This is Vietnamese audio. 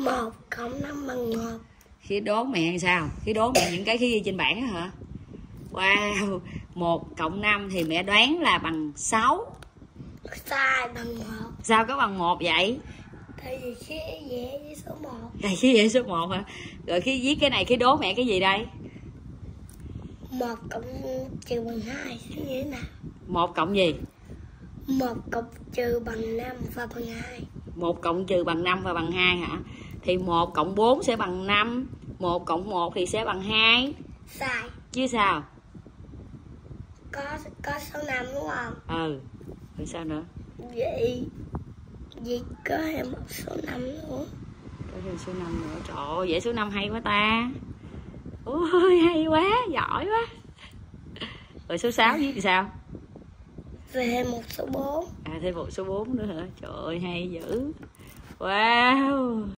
một cộng năm bằng một. Khi đố mẹ sao? Khi đố mẹ những cái khi trên bảng á hả? Wow một cộng năm thì mẹ đoán là bằng 6 sai bằng một. Sao có bằng một vậy? Tại vì khi vẽ với số một. Đây khi vậy số 1 hả? Rồi khi viết cái này khi đố mẹ cái gì đây? Một cộng trừ bằng hai sẽ thế nào? Một cộng gì? Một cộng trừ bằng năm và bằng hai. Một cộng trừ bằng 5 và bằng 2 hả thì một cộng 4 sẽ bằng 5 một cộng 1 thì sẽ bằng 2 sai. Chứ sao? Có có số năm đúng không? Ừ. Rồi sao nữa? Vậy vậy có thêm một số năm nữa. Có thêm số 5 nữa. Trời ơi vậy số 5 hay quá ta. Ôi hay quá giỏi quá. Rồi số 6 viết thì sao? Về một số bốn. À thêm một số 4 nữa hả? Trời ơi hay dữ. Wow